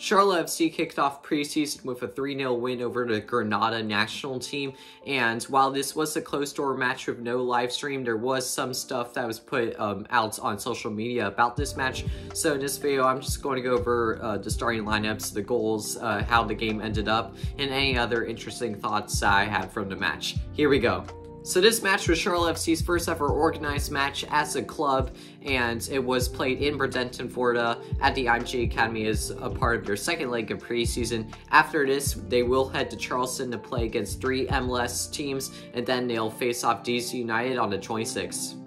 Charlotte FC kicked off preseason with a 3-0 win over the Grenada national team, and while this was a closed-door match with no live stream, there was some stuff that was put um, out on social media about this match. So in this video, I'm just going to go over uh, the starting lineups, the goals, uh, how the game ended up, and any other interesting thoughts I had from the match. Here we go. So this match was Charlotte FC's first ever organized match as a club, and it was played in Bradenton, Florida at the IMG Academy as a part of their second leg of preseason. After this, they will head to Charleston to play against three MLS teams, and then they'll face off DC United on the 26th.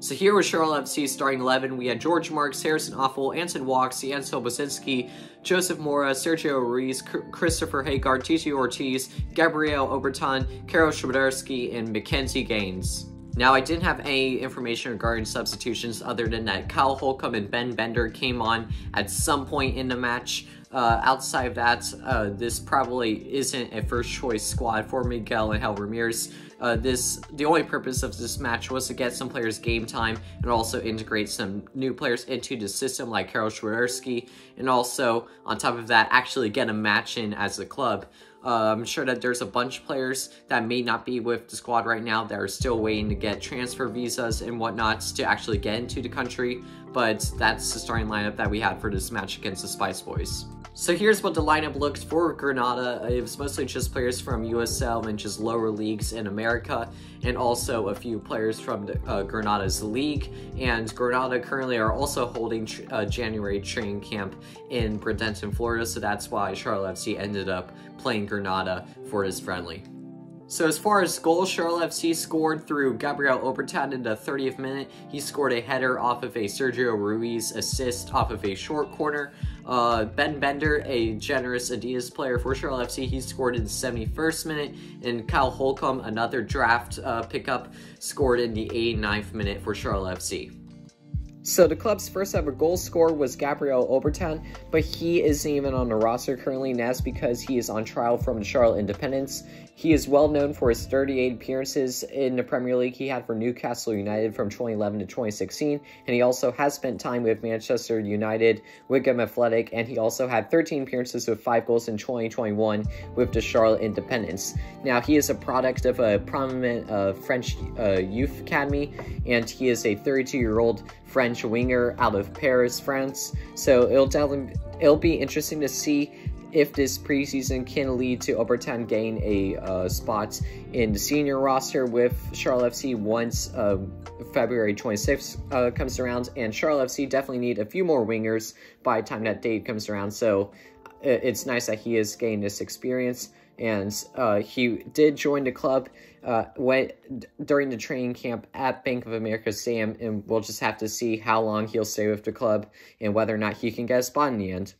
So here was Charlotte FC starting 11. We had George Marks, Harrison Afful, Anton Walkes, Ansel Bosinski, Joseph Mora, Sergio Ruiz, Christopher Hegardt, TJ Ortiz, Gabriel Obertan, Karol Swiderski, and McKinze Gaines. Now, I didn't have any information regarding substitutions other than that Kyle Holcomb and Ben Bender came on at some point in the match. Uh, outside of that, uh, this probably isn't a first choice squad for Miguel Angel Ramirez. Uh, this the only purpose of this match was to get some players game time and also integrate some new players into the system like Karol Swiderski and also on top of that actually get a match in as a club. Uh, I'm sure that there's a bunch of players that may not be with the squad right now that are still waiting to get transfer visas and whatnot to actually get into the country, but that's the starting lineup that we had for this match against the Spice Boys. So here's what the lineup looks for Grenada. It was mostly just players from USL and just lower leagues in America, and also a few players from the, uh, Grenada's league. And Grenada currently are also holding uh, January training camp in Bradenton, Florida, so that's why Charlotte FC ended up playing Grenada for his friendly. So as far as goals, Charlotte FC scored through Gabriel Obertan in the 30th minute. He scored a header off of a Sergio Ruiz assist off of a short corner. Uh, ben Bender, a Generation Adidas player for Charlotte FC, he scored in the 71st minute. And Kyle Holcomb, another draft uh, pickup, scored in the 89th minute for Charlotte FC. So the club's first ever goal scorer was Gabriel Obertan, but he isn't even on the roster currently, and that's because he is on trial from the Charlotte Independence. He is well known for his 38 appearances in the Premier League he had for Newcastle United from 2011 to 2016, and he also has spent time with Manchester United, Wigan Athletic, and he also had 13 appearances with 5 goals in 2021 with the Charlotte Independence. Now, he is a product of a prominent uh, French uh, youth academy, and he is a 32-year-old French winger out of Paris, France. So it'll it'll be interesting to see if this preseason can lead to Obertan gain a uh, spot in the senior roster with Charlotte FC once uh, February 26th uh, comes around. And Charlotte FC definitely need a few more wingers by time that date comes around. So it's nice that he has gained this experience. And uh, he did join the club uh, went during the training camp at Bank of America Stadium, and we'll just have to see how long he'll stay with the club and whether or not he can get a spot in the end.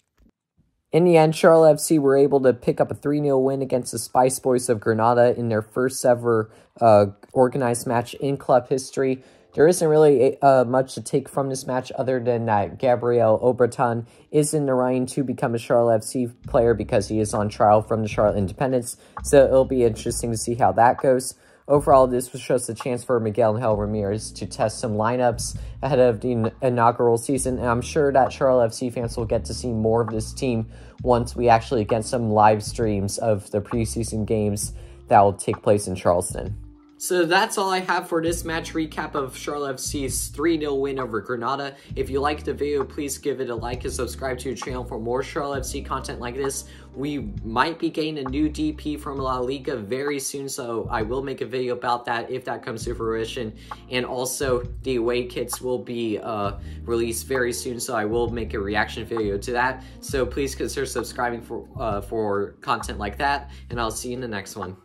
In the end, Charlotte FC were able to pick up a 3-0 win against the Spice Boys of Grenada in their first ever uh, organized match in club history. There isn't really uh, much to take from this match other than that Gabriel Obertan is in the running to become a Charlotte FC player because he is on trial from the Charlotte Independence. So it'll be interesting to see how that goes. Overall, this was just a chance for Miguel Angel Ramirez to test some lineups ahead of the inaugural season, and I'm sure that Charlotte FC fans will get to see more of this team once we actually get some live streams of the preseason games that will take place in Charleston. So that's all I have for this match recap of Charlotte FC's 3-0 win over Grenada. If you liked the video, please give it a like and subscribe to the channel for more Charlotte FC content like this. We might be getting a new DP from La Liga very soon, so I will make a video about that if that comes to fruition. And also, the away kits will be uh, released very soon, so I will make a reaction video to that. So please consider subscribing for, uh, for content like that, and I'll see you in the next one.